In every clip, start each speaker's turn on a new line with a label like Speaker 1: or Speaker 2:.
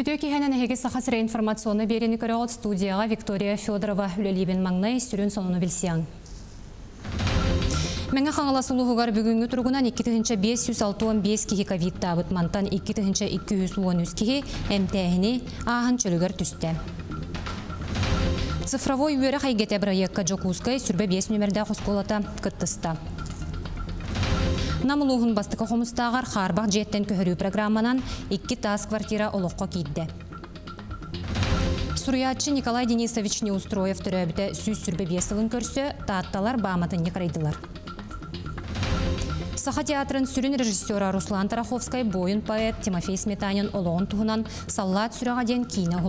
Speaker 1: Бүтө кихенен әхеге сақасыра информационны берені көріғыт студияға Виктория Федорова үлелейбен маңнай сүрін соныны білсияң. Мәңі қаңала сұлуғығар бүгінгі тұрғынан 2565 кихи ковид табыт мантан 2213 кихи әмтәхіні ағын чөлігер түсті. Цифровой үйері проектка Джокускай сүрбе 5 нөмірді қосқолата күттісті. Намылуғын бастықы қомыстағар қарбақ жеттен көхірі программанан 2 тас квартира олыққа кейді. Суриятчы Николай Денисович Неустроев түрәбіті сүйіз сүрбе бесілін көрсі, таатталар баматын неқырайдылар. Саха театрын сүрін режиссера Руслан Тараховскай бойын поэт Тимофей Сметанин олығын туғынан саллат сүріға ден кейіне.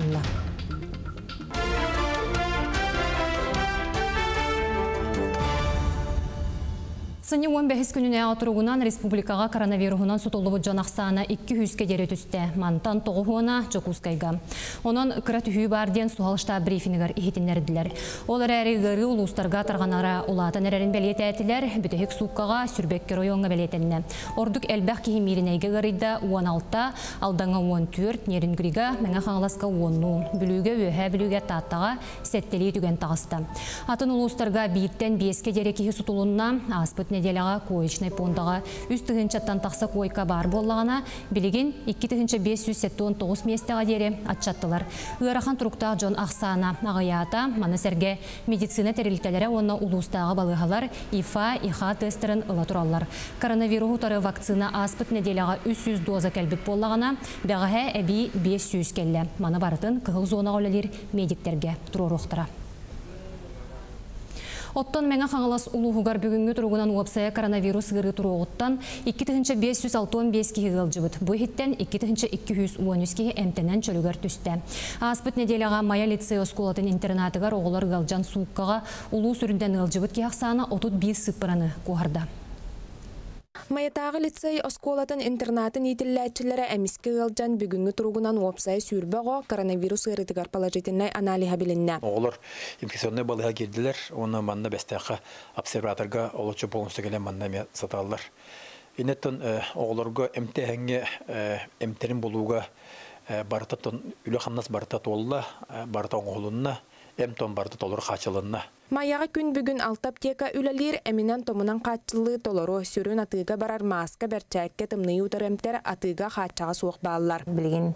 Speaker 1: Сыны 15 күніне атырығынан республикаға коронавирусынан сұтылығы жанақсаны 200-ке дере түсті. Мантан тоғуына Жокускайға. Онын кіра түхүй барден суғалышта брифингер ихетінлерділер. Олар әрі ғыры ұлыстарға тарғанара ұлатын әрерін бәлет әтілер, бүтіхік суққаға сүрбеккер ойонға бәлетінні. Ордық әлбәқ кейі мерінәйге ғырыйда 16-та, алдаңа 14, нерін күріға, мәңі қаңыласқа 10 бүліге өйә бүліге таттаға сәттелей түген тағысты. Атын ұлыстарға бейттен 5-ке дере кейі сұтылуына аспыт неделяға коечный пондаға үз тыгынчаттан тақса койка бар боллағана билигин 2579 местеға дере атчаттылар. Ыарахан туруктағы Джон Ақсана ағаята манасерге медицина терилтелері оны улустағы балығалар ИФА, ИХА тестерін ыла тураллар. Коронавирус тары вакцина аспыт неделяға 300 доза кәлбік боллағана бәғәһә әбі 500 кәлі. Маны барытын кығыл зона олалер медиктерге тұрорықтыра. Оттон мәңі қаңылас ұлығығар бүгінгі тұрғынан уапсая коронавирус ғыры тұрғыттан 2565 кеге ғылжыбыт. Бұл хиттен 2213 кеге әмтенен чөлігер түсті. Аспыт неделяға Майя лицей осколатын интернатығар оғылар ғалжан суыққаға ұлу сүрінден ғылжыбыт кеқсаны 31 сыпыраны қоғырда.
Speaker 2: Маятағы лицей осколатын интернатын итилләтчілері әміскі ғылжан бүгінгі тұрғынан опсай сүрбіғо коронавирус ғырытығар положительнай аналиға білінна.
Speaker 3: Оғылар инфекционный балыға келділер, оны манна бәстәқі обсерваторға олычы полностью келен манна ме саталар. Инеттон оғыларға әмтәхәңге әмтерін болуға бартаттон үлі қамнас бартат олла, барта оңғылынна, әмтон бартат олар қачылынна.
Speaker 2: Маяға күн бүгін алты аптека үлелер әмінен томынан қатчылы толору сүрін атыға барар маска бәрчәкке тымныя утарымтер атыға қатчаға суық балылар.
Speaker 4: Білген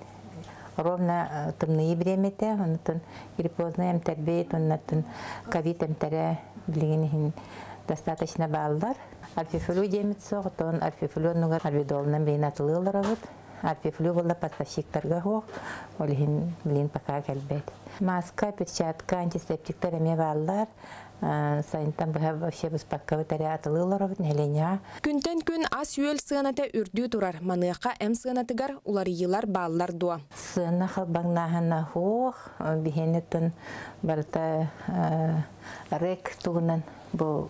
Speaker 4: ровно тымныя біремете, онытын гриппозный әмтербейт, онытын ковид әмтере білген достаточно балылар. Альфифлю демет соқ, тон альфифлю нугар альвидолынан бейін атылылар авыд. Альфифлю болда поставщиктарға хоқ, олихин білген пока кәлбет. Маска, перчатка, антисептиктер әме балылар. Сайынтан бұға вообще біз пакка бұтәрі атылылар авыд, нәленя.
Speaker 2: Күнтен күн ас үйел сығанаты үрдүү турар. Маныққа әм сығанатыгар улар йылар балылар дуа.
Speaker 4: Сына халбаңнахана хоқ, бихенеттен барта рек туғынан бұл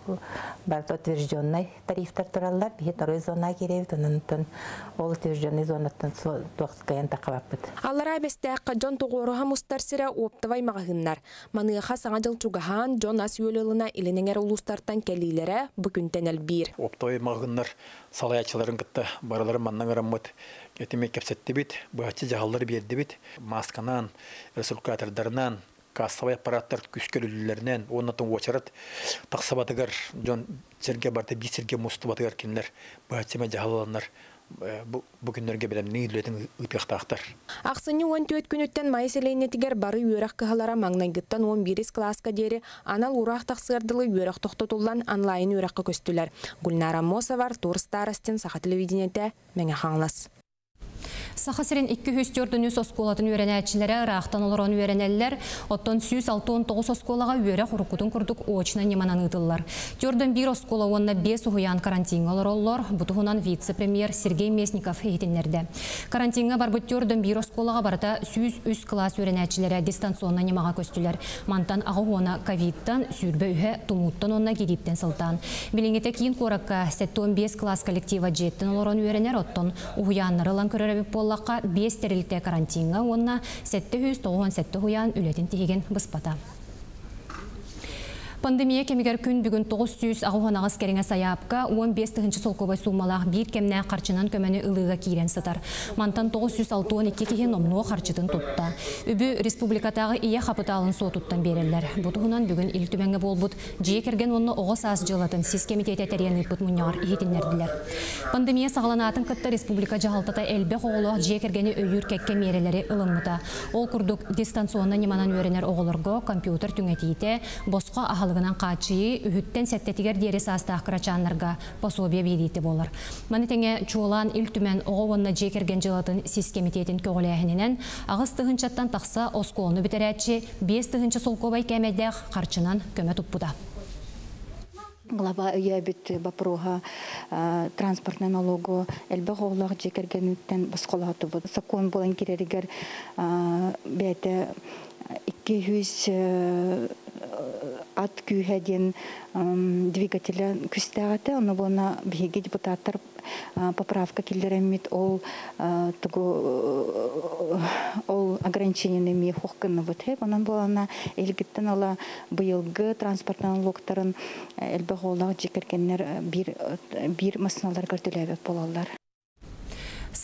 Speaker 4: барта утвержденный тарифтар тураллар, бихе второй зона керевит, онынтын ол утвержденный зонаттан тоқскаян тақабаппыт.
Speaker 2: Аллара бестәққа Джон туғуруға мұстар сірі оптавай мағығыннар. Маныққа саңа жыл чугахан Джон ас үйеліліна илінеңер улустартан кәлейлері бүгінтен әлбір.
Speaker 3: Оптавай мағығынар салаячыларын кітті баралары маннан ғараммыт кетеме кепсетті бит, бұғатчы жағалар берді бит, масканан, ресуркатордарынан, кассовый аппараттар күскөлүлүлеринен оннотон очарат таксабатыгар жон жерге барты бир серге мустубатыгар кинилер баатсеме жахалаланар бу күннөргө белем нýýleden ыпяктактар.
Speaker 2: Аксыны 14 күнөттен май селенетигер бары үйрәк кыһалара маңнайгыттан 11 класска дери анал урак таксырдылы үйрәк токтотулган онлайн үйрәккә көстүләр. Гүлнара Мосовар Турстарастен саха телевидениете меңе хаңлас.
Speaker 1: Сахасырын 204 үс осколатын үйренәтчілері рақтан олырын үйренәлілер, оттон 169 осколаға үйері құрықудың күрдік очына неманан ұдылар. Төрден бір оскола онына 5 ұғыян карантин олар, бұтығынан вице-премьер Сергей Месников ейтінлерді. Карантинға бар бұт төрден бір осколаға барыта 103 класс үйренәтчілері дистанционна немаға көстілер. Мантан ағы оны ковидтан, сүрбі үйе тумуттан онына келіптен сылтан. Біліңете кейін қораққа 75 класс коллектива жеттін оларын үйренер оттон ұғыянларылан көреребіп боллаққа 5 терилте карантинға онна 797 хуян үлетін теген бұспата. Пандемия кемигер күн бүгін 900 ағуғанағыз кереңе саяпка 15 тыгынчы солковай сумалақ бір кемне қарчынан көмені ылыға кейрен сытар. Мантан 962 кеге номно қарчытын тұтта. Үбі республикатағы ие қапыталын сотуттан берелер. Бұтығынан бүгін ил түбәңі болбут жие керген оны оғыз аз жылатын сіз комитеті тәрен ұйпыт мұнияр ихетінлерділер. Пандемия сағаланатын кытта республика жағалтата әлбе қоғылы жие кергені өйір кәкке мерелері ылымыта. Ол күрдік дистанционна неманан өренер оғылырғы компьютер түңетейте, босқа ағалы Ағалығынан қачыйы үхіттен сәттетігер дері састақ крачанларға пособия берейті болыр. Маны тәңе чуылан үлтімен оғуынна жекерген жылатын сис комитетін көгіләхінінен ағыз тұғынчаттан тақса осколыны бітерәтші 5 тұғынчы солковай кәмәдәқ қарчынан көмі тұппуда.
Speaker 5: Глава өйәбит бапруға транспортный налогу әлбі ғоғлақ жекергенеттен басқолаты бұд. Сакон болан керерігер бәйті 200 ат күйһәден двигателя күстәгәтә, аны буна биге депутаттар поправка килдеремит ол тугу ол ограничение ми хуккын вот хеп анан булана элгиттен ала быелгы транспорт налогтарын элбе голлаг жекеркеннер бир бир машиналар кертеләбек болалар.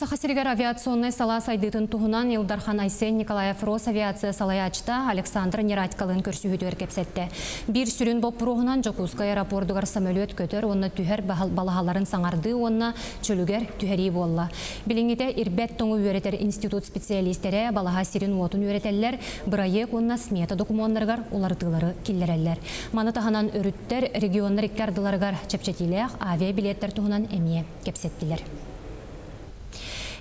Speaker 1: Сахасиргар авиационный сала сайдытын туһунан Илдархан Айсен Николаев Рос авиация салаячта Александр Нерадькалын көрсүһүтөр кепсетте. Бир сүрүн боп руһунан Жокускай аэропортугар самолет көтөр, онна түһәр балаһаларын саңарды, онна чөлүгер түһәри болла. Билиңите ирбет тоңу үйрәтер институт специалисттері балаха сирин уотун үйрәтәлләр, бырайык онна смета документларгар улартылары киллерәлләр. Маны таһанан өрүттер регионнар иккардыларгар чепчетиләх авиабилеттер туһунан эмие кепсеттилер.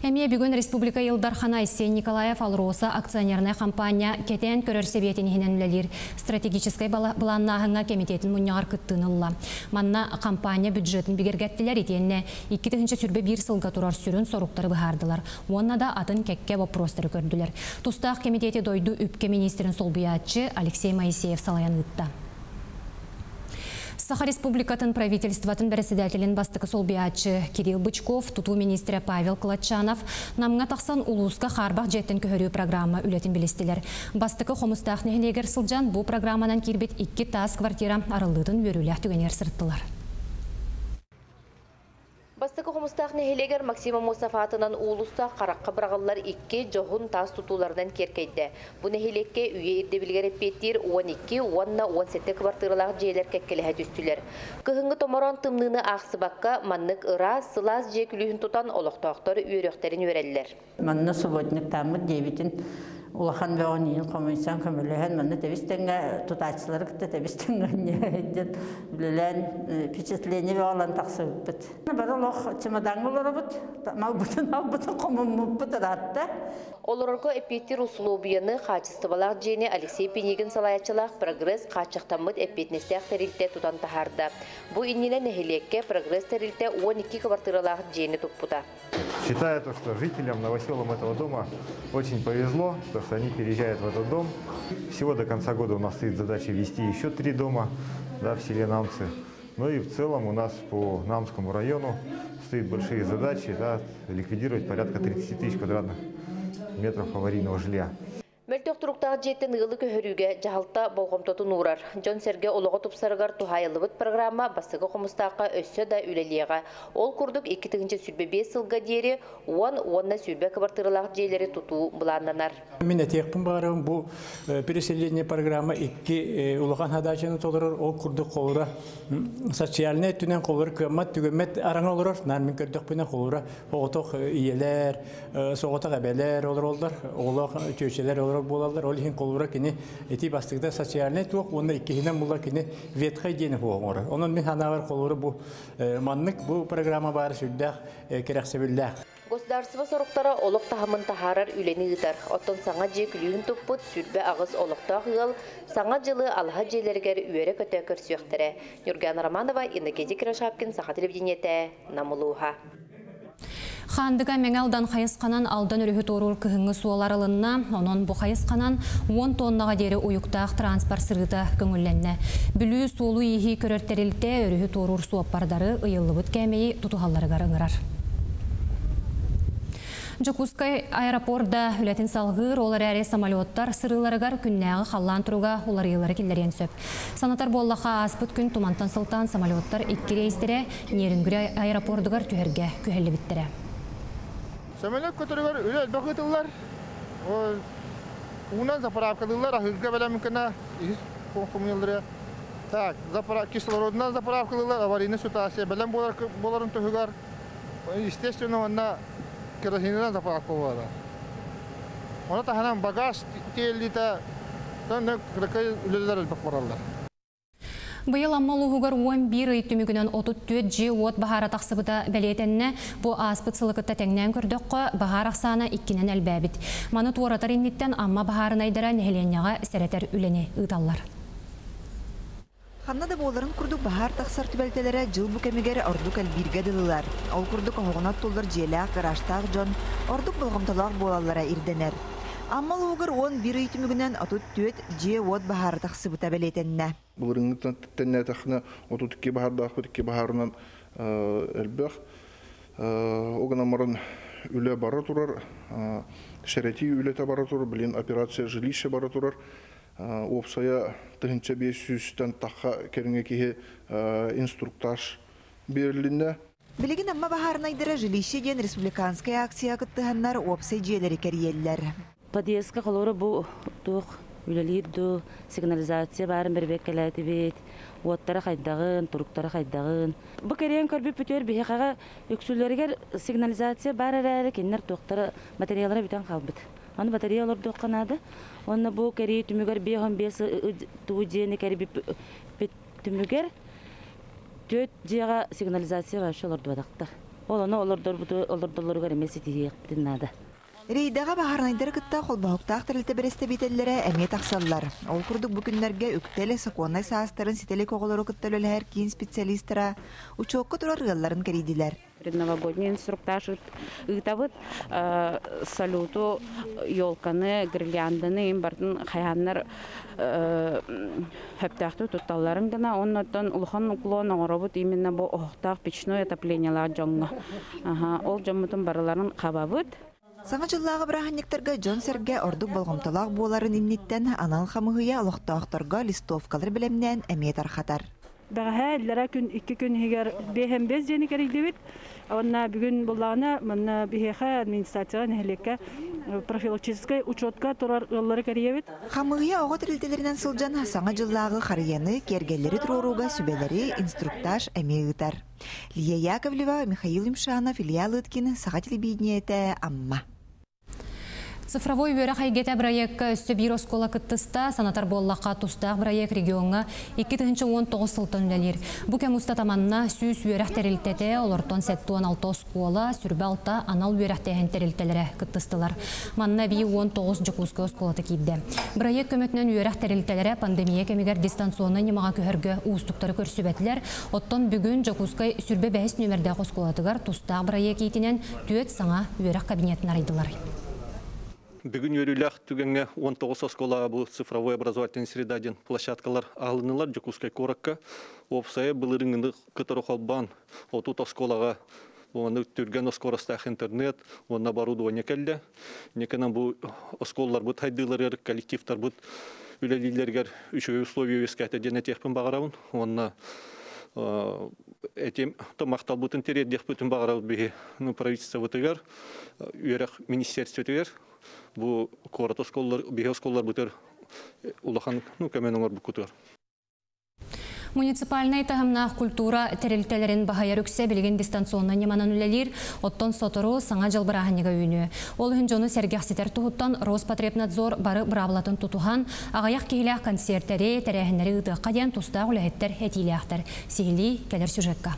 Speaker 1: Әме бүгін Республика Илдархана Сен Николаев Алроса акционерная компания кетен көрір себетін хенен стратегической планнағыңа комитетін мұнияғар күттінылла. Манна компания бюджетін бігергеттілер етенне 2 сүрбе бір сылға тұрар сүрін соруқтары бұхардылар. Онна да атын кәкке вопростары көрділер. Тустақ комитеті дойду үпке министрін солбиятчы Алексей Моисеев салаян. Саха Республикатын правительстватын председателин бастықы солбиячы Кирилл Бычков, туту министрі Павел Клатчанов, намға тақсан улуска харбақ жеттін көхөрі программа үлетін білістілер. Бастықы қомыстақ нехінегер сылжан бұл программанан кирбет 2 тас квартира арылдың өрілі түгенер сұрттылар.
Speaker 6: Бастықы құмыстақ нехелегер Максима Мусафатынан улуста қараққа бірағалар икке жоғын тас тұтулардан керкейді. Бұ нехелекке үйе ерде білгер еппеттер 12-10-17 квартиралағы жейлер кәккеліға түстілер. Көхінгі томарон тымныны ақсыбаққа маннық ыра сылаз же күлігін тұтан олықтақтар үйректерін өрелілер.
Speaker 7: Манны субботник тамы дебитін улахан беонин комиссиян көмөлөһөн манна тебистеңге тутачылар кытта тебистеңге ден билен впечатление беолан таксыбыт бара лох чемодан олорбут мал бутун ал бутун комуммуппут ратта
Speaker 6: Олорорго эппеттер услубияны хачыстыбалақ жені Алексей Пенегин салаячылақ прогресс қачықтамыд эппетнестеқ тәрілте тутан тахарда. Бу иннеле нехилекке прогресс тәрілте 12 квартиралақ жені туппута.
Speaker 8: Считаю, то, что жителям новоселам этого дома очень повезло, то, что они переезжают в этот дом. Всего до конца года у нас стоит задача ввести еще три дома да, в селе Намцы. Ну и в целом у нас по Намскому району стоит большие задачи да, ликвидировать порядка 30 тысяч квадратных метров аварийного жилья.
Speaker 6: Мөлтөк туруктагы жеттен ылы көһөрүүгө жаһалта болгомтотун урар. Жон Серге олого тупсарыгар тухайылыбыт программа басыгы хомустакка өссө да үлелиега. Ол курдук 2-нче сүрбе 5 сылга диери 10-10 сүрбе квартиралак жейлери тутуу буланнанар.
Speaker 9: Мен этекпин барым бу переселение программа 2 улахан хадачаны толорор ол курдук колура социальный түнен колура кымат түгөмет араңа олорор. Нар мен көрдүк бина колура оготок иелер, соготок эбелер олор олдар, чөчелер олор олар болалар ол хин колура кини эти бастыгда социальный тук онда иккихинен була кини ветхай дени хуоңор онун мен ханавар колура бу маннык бу программа бар сүлдах керексебиллах
Speaker 6: Государство соруктара олық тахамын тахарар үлени ытар. Оттон саңа же күлігін тұппыт сүрбе ағыз олықта ғыл, саңа жылы алға жерлергер үйері көтөкір сүйектірі. Нюрган Романова, Иннекези Кирашапкин, Саха телевидениете, Намылуха.
Speaker 1: Хандыга меңалдан қайысқанан алдан үріхі торур кіхіңі суалар алынна, онын бұ қайысқанан 10 тоннаға дері ұйықтақ транспорт сырыта көңілленне. Бүлі суолу ехи көрертерілте үріхі торур суаппардары ұйылы бұт кәмейі тұтуғалларығар ыңырар. Жокускай аэропорда үлетін салғыр олар әрі самолеттар сырыларыгар күннәғы қаллан тұруға олар елары келдерен сөп. Санатар боллаға аспыт күн тумантан сылтан самолеттар икки рейстері нерінгүрі аэропордығар түхерге күхелі біттірі.
Speaker 10: Самолет көтөрүгөр үлө бакытылар. О унан заправкалылар ахызга белән микена их коммунялары. Так, запара кислороднан заправкалылар аварийный ситуация болар боларын төһүгәр. Естественно, онна керосиннан заправка була. Оны таханан багаж теллита тан кракай үлеләр бак баралар.
Speaker 1: Быйыл аммал уһугар 11 ый түмүгүнөн 34 жи от бахара тахсыбыта бәлетенне бу аспыт сылыкытта теңнен көрдөккө бахар аксана иккинен әлбәбит. Маны туоратар инниттен амма бахарын айдара нехеленняга сәрәтер үлени ыталлар.
Speaker 11: Ханна да боларын курдук бахар тахсар түбәлтеләре жыл бу кемигер ордук әлбирге дылылар. Ол курдук оғынат тулдар желәк, гараштақ жон, ордук болғымталақ болалара ирденер. Амма лугар 11 үй түмүгүнөн отут түөт же от бахар тахсыбыта белетенне.
Speaker 12: Булырыңны тәннә тахны отут ки бахар да хут ки бахарынан элбэх. Огана марын үле бара турар, шәрәти үле та бара турар, билен операция жилище бара турар. Опсая тыгынча 500-тан таха кереңе кихе инструктаж берилинне.
Speaker 11: Билигин амма бахарын айдыра жилище ден республиканская акция кыттыганнар опсай жиелери кериеллер.
Speaker 13: Подъездка колору бу тух үлелир ду сигнализация барын бербек келәти бит. Уоттара хайдагын, туруктара хайдагын. Бу керен көрбүп бүтөр бихага өксүлөргөр сигнализация бар әрәре киннер туктары материаллары бүтән калбыт. Аны батареялар докканады. Онна бу кери түмүгөр бехон бес туу жени кери бит түмүгөр төт жига сигнализация бар шолор дубадактар. Ол аны олордор буту олордолоргор эмес тиек битинада.
Speaker 11: Рейдаға бахарнайдары кытта қолбауқтақ тірілті бірісті бетелері әме тақсаллар. Ол күрдік бүкіндерге үктелі сықуанай саастарын сетелі коғылары кытталөл әр кейін специалистара учоққы тұрар ғылларын керейділер.
Speaker 14: Предновогодний инструктаж ытабыт салюту елканы, гирлянданы, бартын хаяннар хөптәхту тутталларын гына, оннотон улхан уклон оңоробут именно бу охтақ печное отоплениялар жоңға. Ол жоммутун барыларын қабабыт.
Speaker 11: Саңа жыллағы біраханнектарға Джон Серге ордук болғымталақ боларын инниттен анал хамығыя лоқтақтарға листовкалар білемнен әмет архатар.
Speaker 15: Бәғә әлләре күн ике күн һигәр беһем без җене кәрәк дибит. Онна бүген булланы монна бихеха администрация нәһлеккә профилактический учетка турар ыллары кәрәк бит.
Speaker 11: Хамығыя ого тирилтелеринен сылжан саңа жыллағы харияны кергеллери туруруга сүбелери инструктаж әмегитар. Лия Яковлева, Михаил Имшанов, Илья Лыткин, Саға телевидениеті Амма.
Speaker 1: Цифровой өрі қайгеті проекті үсті бір оскола кыттыста санатар боллаққа тұстақ проект регионға 2-19 сылтын үлелер. Бұ кәм ұстатаманна сүйіс өріқ тәрілтеті олортон сәттуан алты оскола сүрбі алта анал өріқ тәхін тәрілтелері кыттыстылар. Манна бей 19 жүкузғы осколаты кейді. Проект көмітінен өріқ тәрілтелері пандемия кемегер дистанционны немаға көхіргі уыстықтары көрсібәтілер. Оттон бүгін жүкузғы сүрбе бәйіс нөмірді осколатығар тұстақ проект етінен түйет саңа өріқ кабинетін арайдылар.
Speaker 16: Бүгін өріләқ түгенге 19 оскола бұл цифровой образовательный средаден площадкалар алынылар жүкускай коракка. Опсая бұлырыңынды кытыры қолбан отут осколаға оны түрген оскоростақ интернет, оны оборудование кәлді. Некенен бұл осколалар бұд хайдылар коллективтар бұд үлелилергер үші условия өскәті дене техпін бағарауын. Оны этим томақтал бұтын терет дех бұтын бағарау бігі правительство бұтығар, үйерек министерство өтігер, бу бихе сколлар бутер улахан ну көмен оңор бу кутур
Speaker 1: Муниципальный тағымнақ культура тәрелтелерін бағайар үксе білген дистанционна неманан үлелер, оттон сотору саңа жыл бірағаныға үйіні. Ол үн жоны сәргәқсетер тұғыттан Роспотребнадзор бары бұрабылатын тұтуған, ағаяқ кейләқ концерттері, тәрәхінері ұтыққа ден тұстақ үләхеттер әтиләқтір. Сихили кәлер сюжетка.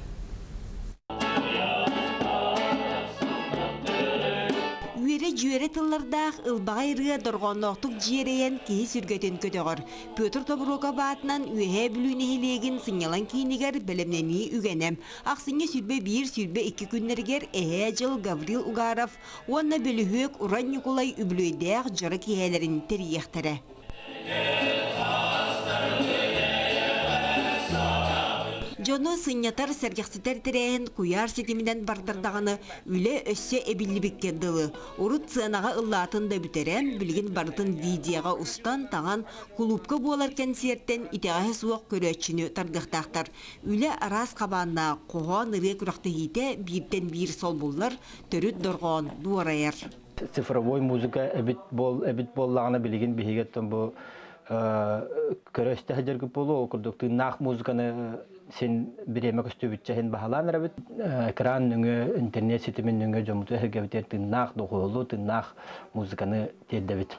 Speaker 17: Жүйере тыллардақ ылбаға ирге дорғонлоқтық жиерейен кейі сүргетін көтіғыр. Петр Тобрука баатынан үйе бүліне хелегін сыңялан кейінігер білімнені үгенем. Ақсыңе сүрбе бір сүрбе екі күннергер әе жыл Гаврил Угаров, онна бөліхөк Уран Николай үбілөйдәқ жыры кейелерін терiyектері. Жону сыннятар сәргәхситер тирәһен куяр сетиминен бардардаганы үле өссө эбиллибикке дылы. Урут сыанага ыллатын да бүтерәм, билгин бартын видеоға устан таган клубка буалар концерттен итәгә суак көрәчүнү тардыктактар. Үле арас кабанна когон ыры күрәкте хите бирден бир сол буллар төрүт доргон дуараяр.
Speaker 18: цифровой музыка эбит бол эбит боллагына билигин бихигеттен бу көрөстө хажыргы болу ол курдук нах музыканы сен биреме көстөбүтче хен бахалан рабит экран нүңө интернет ситимин нүңө жомуту хергебитер тыннах дохолу тыннах музыканы теддебит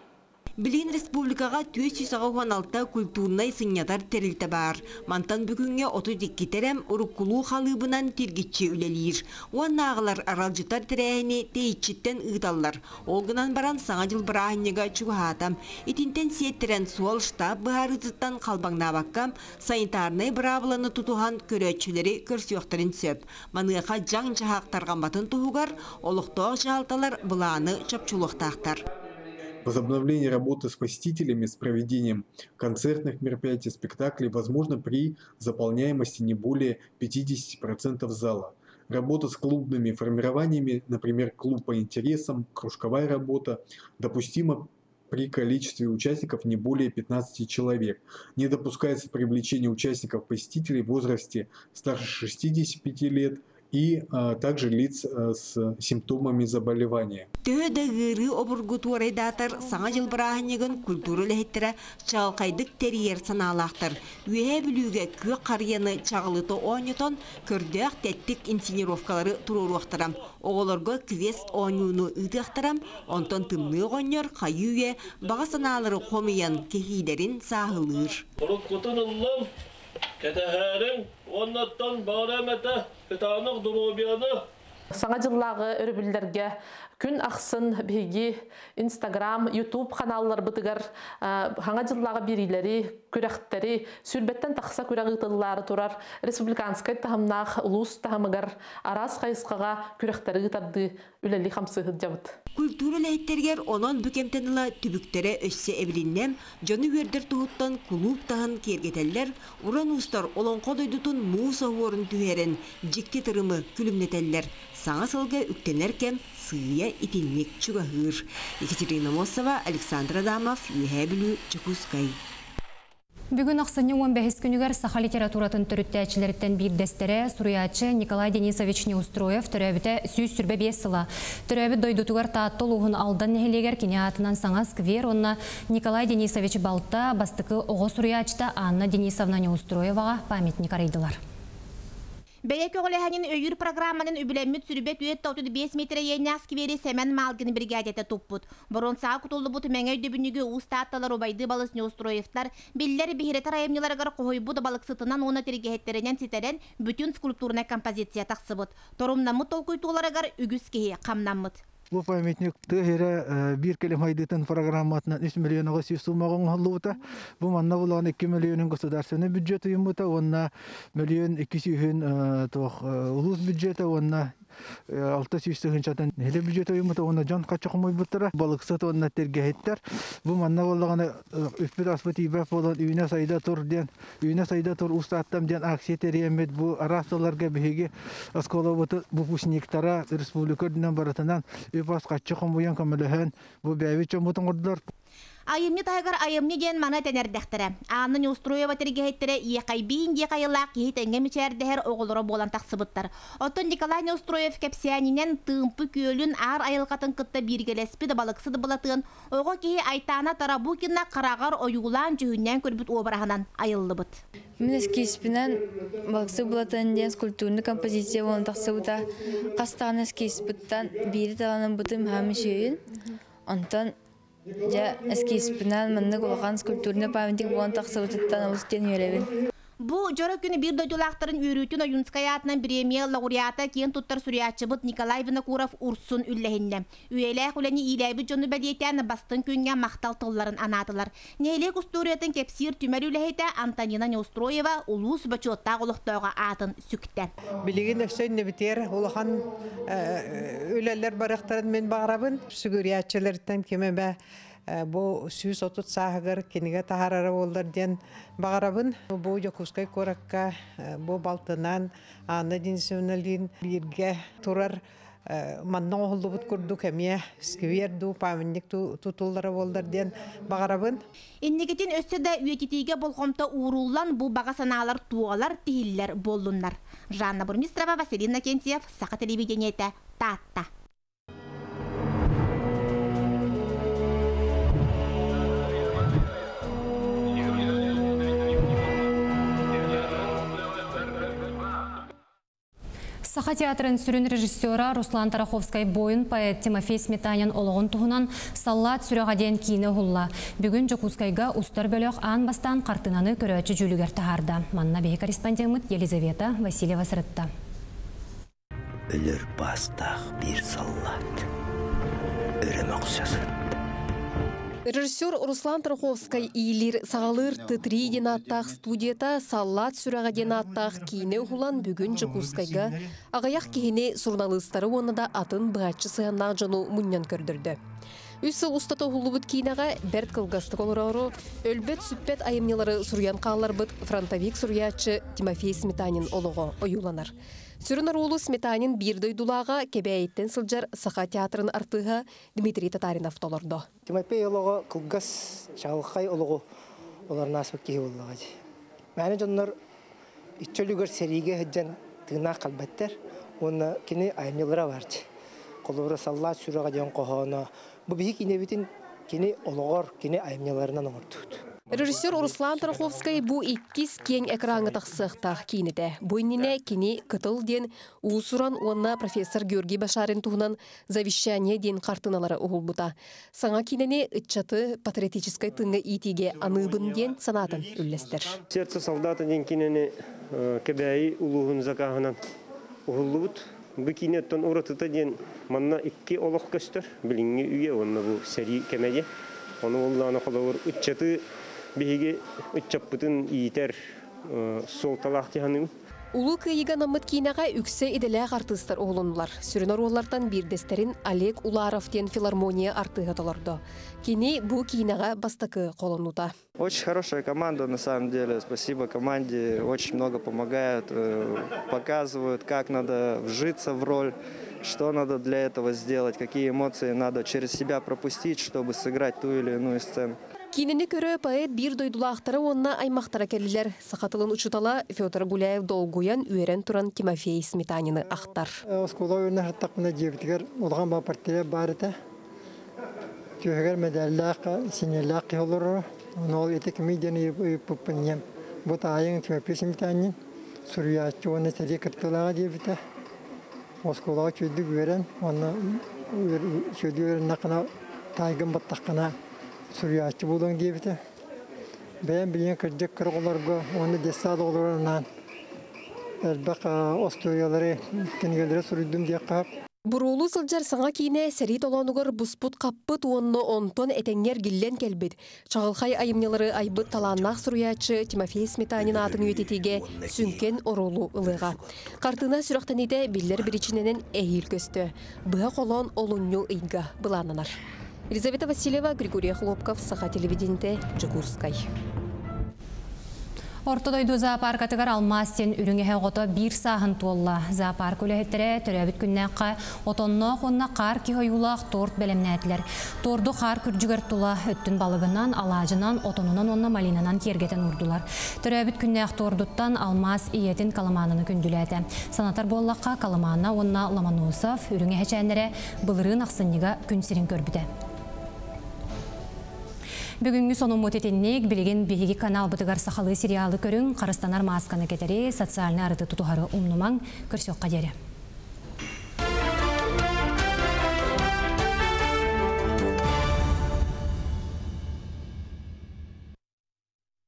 Speaker 17: Билин республикага 416 культурнай сыннятар терилте бар. Мантан бүгүнгө 32 терем уруккулуу халыбынан тиргитчи үлелир. Уаннағылар аралжытар тирәһини тейчиттен ыдаллар. Олгынан баран саңа жыл бирахыннега чугатам. Итинтен сиеттерен суал штаб баарызыттан қалбаңнабаккам санитарный бравланы тутухан көрөчүлери көрсөктөрүн сөп. Маныга жаң чахактарган батын тугар, олуктоо жалталар буланы чопчулуктактар.
Speaker 19: Возобновление работы с посетителями с проведением концертных мероприятий, спектаклей возможно при заполняемости не более 50% зала. Работа с клубными формированиями, например, клуб по интересам, кружковая работа, допустима при количестве участников не более 15 человек. Не допускается привлечение участников-посетителей в возрасте старше 65 лет – и а, также лиц а, с симптомами заболевания.
Speaker 17: Төһөдөгүрү обургуту орайдатар саңа жыл бырахынегін культура лехеттері чалқайдық терьер саналақтыр. Үйе білуге көк қарияны чағылыты ойнытон көрдіяқ тәттік инсценировкалары тұруруақтырам. Оғыларға квест ойнуыны ұйтықтырам, онтон тымны ойнер қайуе баға саналары қомиян кехидерін сағылыр.
Speaker 20: Кетәһәрен, оннаттан барамәтә, кетанық дұрубияны.
Speaker 21: Саңа жыллағы өрбілдерге күн ақсын бігі Инстаграм, Ютуб каналлар бұтығар хаңа жыллағы бірилері, күрәқтері, сүрбеттен тақса тұрар республиканскай тахымнақ ұлыс тахымығар арас қайысқаға күрәқтері ғытарды үләлі қамсы жабыт.
Speaker 17: Культура ләйттергер онон бүкемтенила түбүктері өссе эбилиннем, жоны вердер туһуттан кулуп тахын кергетеллер, уран устар олон қодойдутун мууса уорын түһерен, жикти тырымы күлімнетеллер, саңа салга үктенер кем сыя итинник чугахыр. Екатерина Мосова, Александр Адамов, Юхэ Білу, Чекускай.
Speaker 1: Бүгін ақсыны 15 күнігер саха литературатын түріттәчілеріттен бір дәстері Суриячы Николай Денисович Неустроев түрәбіті сүйіз сүрбе бесіла. Түрәбі дойдутугар тааттыл уғын алдан нәхелегер кене атынан саңа сквер, онна Николай Денисович Балта бастықы оғы Суриячта Анна Денисовна Неустроеваға памятник арайдылар.
Speaker 22: Бәйек оғылыханын өйір программанын үбілемміт сүрбет үйет таутуды 5 метр ейнас кивери сәмен малгын бригадеті туппут. Борон саа кутулды бұты мәңәй дөбінігі ұстатталар обайды балыс не устроевтар, беллер бихиретар айымнеларғар қойбуды балық сытынан оны тергехеттерінен ситерен бүтін скульптурна композиция тақсыбыт. Торумнамыт толкуйтуларығар үгіз кеге.
Speaker 23: Бу памятник тыһыра бир келем хайдытын программатынан 3 миллионга сүйс суммагын халлута. Бу манна булган 2 миллионын государственный бюджеты юмута, онна миллион 200 тох улус бюджеты, онна алты сүйістігін чатын hele бюджет ойымыта оны жан қачық мой бұттыра балық саты онна тергехеттер бұл манна болғаны үппет аспыт ибәп болан үйіне сайда тұр ден сайда тұр устаттам ден акция териемет бұл арасыларға беге аскола бұты бұл пушниктара республика дінен баратынан мойын көміліхен бұл бәйбет жомутын құрдылар
Speaker 22: Айымны тайгар айымны ден мана тенердәхтере. Анны не устроева тергехеттере иекайбин иекайылак кихитенге мичердехер оголоро болан тақсыбыттар. Оттон Николай не устроев кепсиянинен тымпы көлүн ар айылқатын кытта биргелеспи да балыксыды булатын. Ого кихи айтана тарабукина карагар оюлан жүһүннән көрбүт обараханан айыллыбыт.
Speaker 24: Мен эскиспинен балыксы булатын ден скульптурны композиция болан тақсыбыта. Кастаган эскиспиттан бири таланын бутым хамишөйүн. Онтон Я эскиспинан манны кулган скульптурны памятник болан тақсыбытыттан устен үйребин.
Speaker 22: Бу жора күні бір дойдулақтарын үйрүтін Оюнская атынан премия лауреата кен туттар суриячыбыт Николай Винокуров урсун үлләһинне. Үйеләх үләни иләйбі жоны бәлиетән бастын күнге мақтал тылларын анатылар. Нейлек усториятын кепсир түмәр үләһетә Антонина Неустроева улус бачотта голықтауға атын сүкті.
Speaker 25: Билигин өсөйн битер улахан үләләр барықтарын мен бағарабын. Бә бу сүүс отут сааһыгар киниге таһарара болдар диэн багарабын бу жокускай коракка бу балтынан аны динсүнэлин бирге турар манна оһуллубут курдук эмиэ скверду памятник тутуллара болдар диэн багарабын
Speaker 22: Иннигитин өссө да үйетитиге болхомта ууруллан бу бага санаалар туалар тихиллер боллуннар. Жанна Бурмистрова, Василий Накентьев, Саха телевидениете, Татта.
Speaker 1: Саха театрын сүрін режиссера Руслан Тараховскай бойын поэт Тимофей Сметанин олығын туғынан саллат сүрәғаден кейіні ғулла. Бүгін Жокускайга устар бөліқ аң бастан қартынаны көрәчі жүлігер тағарды. Манна бейі корреспондентіміт Елизавета Васильева сырытты.
Speaker 26: Өлір бастақ бір саллат. Ұқсасын.
Speaker 27: Режиссер Руслан Траховскай ийлер сағалыр тытри ден аттақ студията саллат сүрәға ден аттақ кейіне ұғылан бүгін Жықускайға ағаяқ кейіне оны да атын бұғатшы сығаннақ жону мұньян көрдірді. Үсі ұстаты ұғылыбыт кейінаға бәрт кылгастық олырауыру, өлбет сүппет айымнелары сүрян қалар бұд фронтовик сүрячы Тимофей Сметанин олығы ойуланар. Сүрін арулу Сметанин бирдой дулаға кебәйттен сылжар Саха театрын артыға Дмитрий Татаринов толорды.
Speaker 28: Тимофей олығы қылғас шағылқай олығы оларына аспек кейі олығы. Мәні жонлар үтчөлігер сериге хүджен тыына қалбаттар, оны кені айымнелыра барды. Қолыбыры салла сүріға ден қоғаны. Бұл бейік инебітін кені олығыр, кені айымнеларынан оңыртуды.
Speaker 27: Режиссер Руслан Тараховскай бу иккис кең экраны тахсыхтах кинете. Буйнине кини кытыл ден уусуран уанна профессор Георгий Башарин туһунан завещание ден картыналары угулбута. Саңа кинене ытчаты патриотической тыңы итиге аныбын ден санатын үллестер.
Speaker 29: Сердце солдата ден кинене кебәй улуғын закахынан угулбут. Бу кинеттон уратыта ден манна икки олох көстөр. Билинги үйе онна бу сери кемеге. Оны олланы қолауыр үтчаты биһиги үтчаппытын иитер сол талақ тиһаным.
Speaker 27: Улу кыйыга намыт кинага үксе иделәк артыстар оғлынлар. Сүрінар олардан бирдестерин Олег Уларов ден филармония артыға толорды. Кини бу кинага бастакы қолынута.
Speaker 30: Очень хорошая команда, на самом деле. Спасибо команде. Очень много помогают, показывают, как надо вжиться в роль, что надо для этого сделать, какие эмоции надо через себя пропустить, чтобы сыграть ту или иную сцену.
Speaker 27: Кинини көрө поэт бир дойдулаақтары онна аймақтара келілер. Сақатылын учутала Федор Гуляев долгуян үйерен туран Тимофей Сметанины ақтар.
Speaker 28: Оскола өріне хаттақ мына жебітігер олған ба партия барыта. Түйегер медаллақ, синеллақ қиолыр. Оны ол етек медианы үппінем. Бұта айың Тимофей Сметанин. Сүріячы оны сәде кірттілаға жебіті. Үйерен нақына сурьячы болуң дейбіті. Бәйін білген кірдік кірғыларға, оны дестады оларынан әлбәқ осториялары кенгелері сүрүдім де қап.
Speaker 27: Бурулу сылжар саңа кейіне сәрі толонугар буспут қаппыт онны онтон әтәңер гиллен келбет. Чағылхай айымнелары айбыт таланнақ сұруячы Тимофей Сметанин атын үйететеге сүнкен орулу ылыға. Қартына сүрақтаниде биллер бірічіненен әйіл көсті. Бұға қолон олунью ыйга бұлананар. Елизавета Васильева, Григорий Хлопков, Саха телевидениете, Джигурскай.
Speaker 1: Ортодойду зоопарк атыгар алмастен үріңе ғото бір сағын туолла. Зоопарк өліхеттері түрәбіт күннәққа отонно қонна қар кихойулақ торт бәлемнәтілер. Торду қар күрджігір тула өттін балығынан, алажынан, отонунан онна малинанан кергетен урдулар. Түрәбіт күннәқ тордуттан алмас иетін каламаныны күнділәді. Санатар боллаққа каламанына онна Ламанусов үріңе хәчәнлері бұлырын ақсынниға күнсерін. Бүгінгі соның мотетеннек білген бейгі канал бұтығар сақалы сериалы көрін қарыстанар масканы кетері социальны арыты тұтуғары ұмнымаң көрсеққа дері.